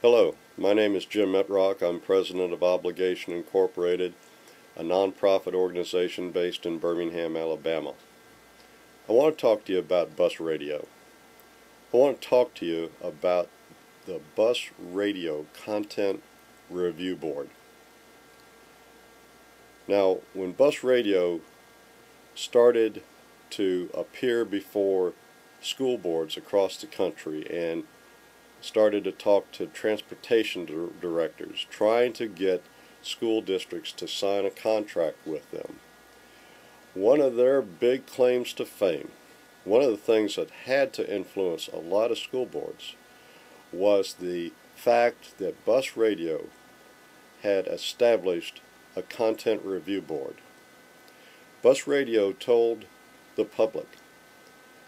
Hello, my name is Jim Metrock. I'm president of Obligation Incorporated, a nonprofit organization based in Birmingham, Alabama. I want to talk to you about bus radio. I want to talk to you about the Bus Radio Content Review Board. Now, when bus radio started to appear before school boards across the country and started to talk to transportation directors, trying to get school districts to sign a contract with them. One of their big claims to fame, one of the things that had to influence a lot of school boards, was the fact that bus radio had established a content review board. Bus radio told the public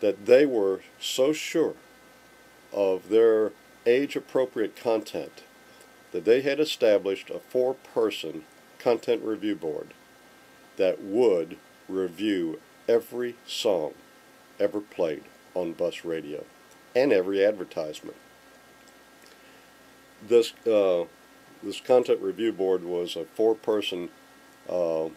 that they were so sure of their age appropriate content that they had established a four person content review board that would review every song ever played on bus radio and every advertisement. This, uh, this content review board was a four person uh, uh,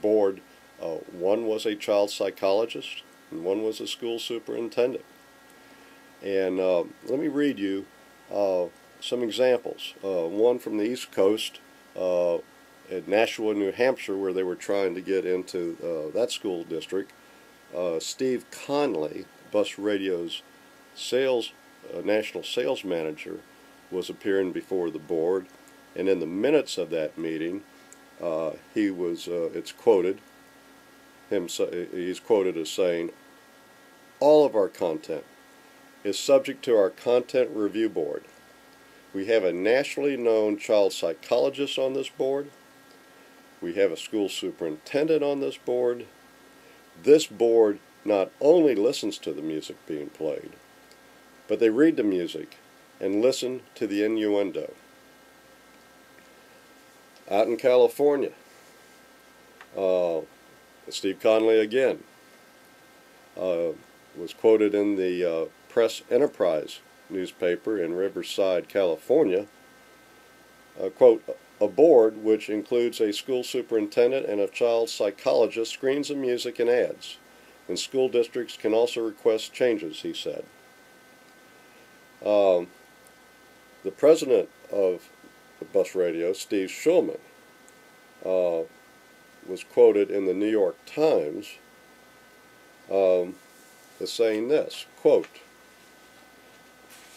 board. Uh, one was a child psychologist, and one was a school superintendent. And uh, let me read you uh, some examples. Uh, one from the East Coast uh, at Nashua, New Hampshire, where they were trying to get into uh, that school district. Uh, Steve Conley, Bus Radio's sales national sales manager, was appearing before the board, and in the minutes of that meeting, he was it's quoted him he's quoted as saying, "All of our content is subject to our content review board. We have a nationally known child psychologist on this board. We have a school superintendent on this board. This board not only listens to the music being played, but they read the music and listen to the innuendo. Out in California, uh, Steve Conley again uh, was quoted in the uh, Press Enterprise newspaper in Riverside, California. Uh, quote, a board which includes a school superintendent and a child psychologist screens the music and ads, and school districts can also request changes, he said. Um, the president of Bus Radio, Steve Shulman, uh, was quoted in the New York Times um, as saying this, quote,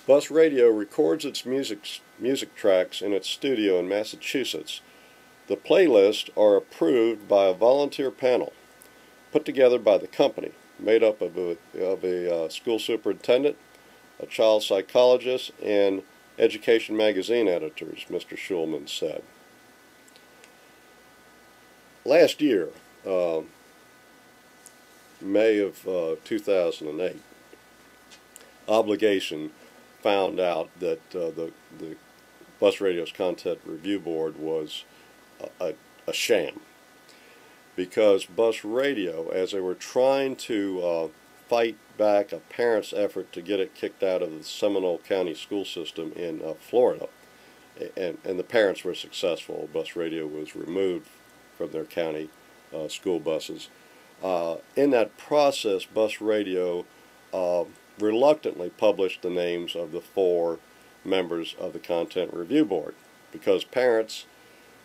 Bus Radio records its music, music tracks in its studio in Massachusetts. The playlists are approved by a volunteer panel put together by the company, made up of a, of a uh, school superintendent, a child psychologist, and Education Magazine editors, Mr. Shulman said. Last year, uh, May of uh, 2008, Obligation found out that uh, the, the Bus Radio's Content Review Board was a, a, sham. Because Bus Radio, as they were trying to uh, fight back a parent's effort to get it kicked out of the Seminole County school system in uh, Florida, and, and the parents were successful, Bus Radio was removed from their county uh, school buses. Uh, in that process, Bus Radio uh, reluctantly published the names of the four members of the Content Review Board because parents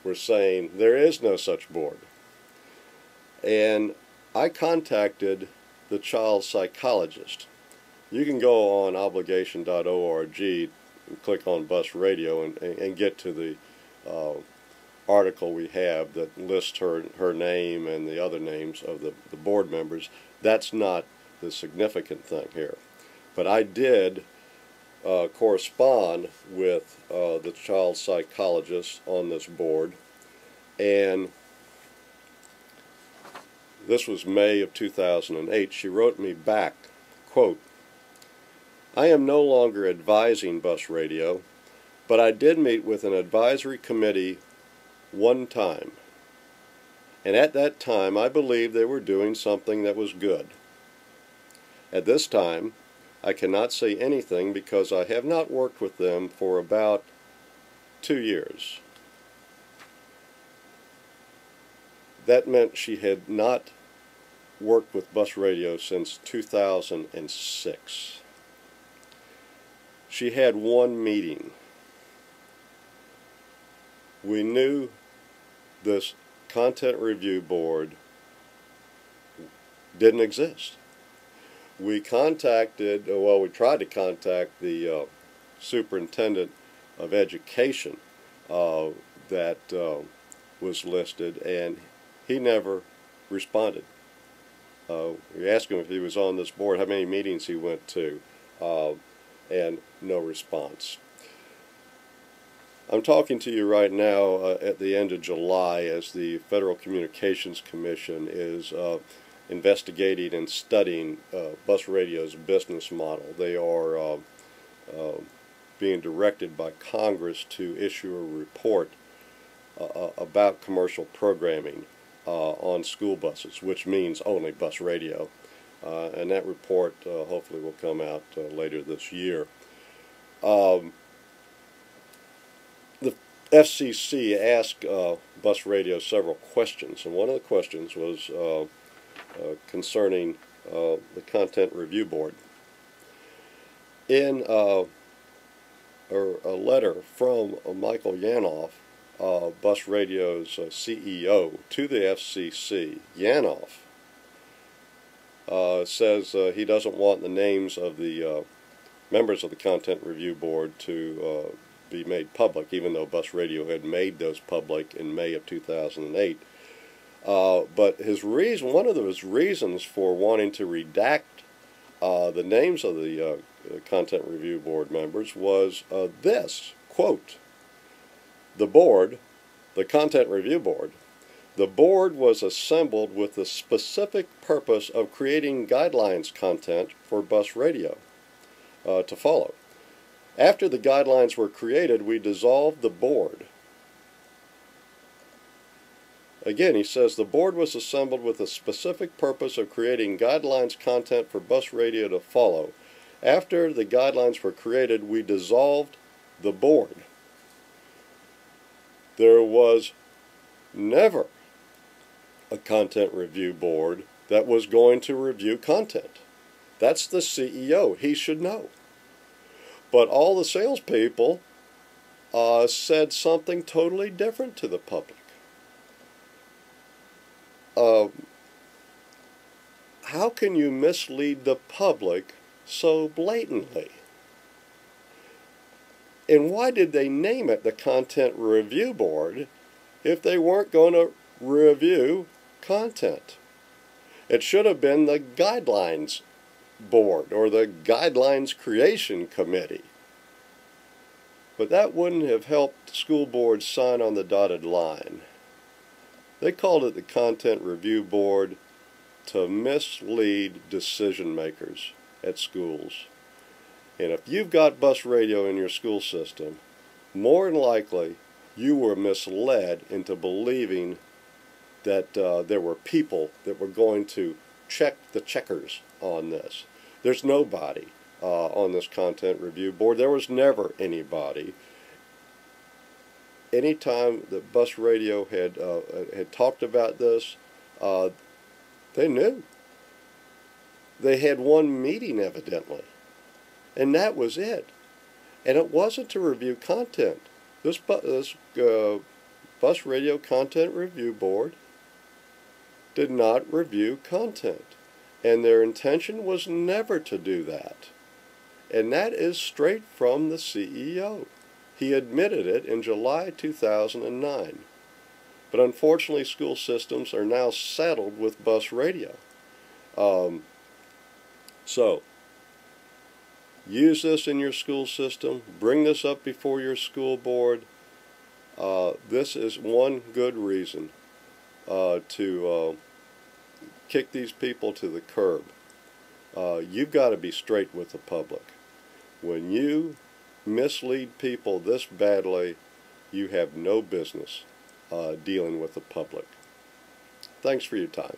were saying there is no such board. And I contacted the child psychologist. You can go on obligation.org and click on bus radio and, and get to the uh, article we have that lists her, her name and the other names of the, the board members. That's not the significant thing here. But I did uh, correspond with uh, the child psychologist on this board, and this was May of 2008. She wrote me back, quote, I am no longer advising bus radio, but I did meet with an advisory committee one time. And at that time, I believed they were doing something that was good. At this time, I cannot say anything because I have not worked with them for about two years. That meant she had not worked with bus radio since 2006. She had one meeting. We knew this content review board didn't exist. We contacted, well, we tried to contact the uh, superintendent of education uh, that uh, was listed, and he never responded. Uh, we asked him if he was on this board, how many meetings he went to, uh, and no response. I'm talking to you right now uh, at the end of July as the Federal Communications Commission is uh, investigating and studying uh, bus radio's business model. They are uh, uh, being directed by Congress to issue a report uh, about commercial programming on school buses, which means only bus radio. and that report hopefully will come out later this year. Um, the FCC asked uh, Bus Radio several questions, and one of the questions was uh, uh, concerning uh, the Content Review Board. In uh, a, a, letter from Michael Yanoff, uh, Bus Radio's CEO, to the FCC, Yanoff says he doesn't want the names of the members of the Content Review Board to be made public, even though Bus Radio had made those public in May of 2008. Uh, but his reason, one of his reasons for wanting to redact uh, the names of the uh, Content Review Board members was uh, this quote: "The board, the Content Review Board." The board was assembled with the specific purpose of creating guidelines content for bus radio uh, to follow. After the guidelines were created, we dissolved the board. Again, he says the board was assembled with the specific purpose of creating guidelines content for bus radio to follow. After the guidelines were created, we dissolved the board. There was never a content review board that was going to review content. That's the CEO. He should know. But all the salespeople uh, said something totally different to the public. Uh, how can you mislead the public so blatantly? And why did they name it the Content Review Board if they weren't going to review content? It should have been the Guidelines Board or the Guidelines Creation Committee. But that wouldn't have helped school boards sign on the dotted line. They called it the Content Review Board to mislead decision makers at schools. And if you've got bus radio in your school system, more than likely you were misled into believing that uh, there were people that were going to check the checkers on this. There's nobody uh, on this content review board. There was never anybody. Anytime that Bus Radio had uh, had talked about this, uh, they knew. They had one meeting evidently, and that was it. And it wasn't to review content. This, bu this uh, Bus Radio Content Review Board did not review content. And their intention was never to do that. And that is straight from the CEO. He admitted it in July 2009. But unfortunately, school systems are now saddled with bus radio. Um, so, use this in your school system. Bring this up before your school board. Uh, this is one good reason uh, to uh, kick these people to the curb. Uh, you've got to be straight with the public. When you mislead people this badly, you have no business uh, dealing with the public. Thanks for your time.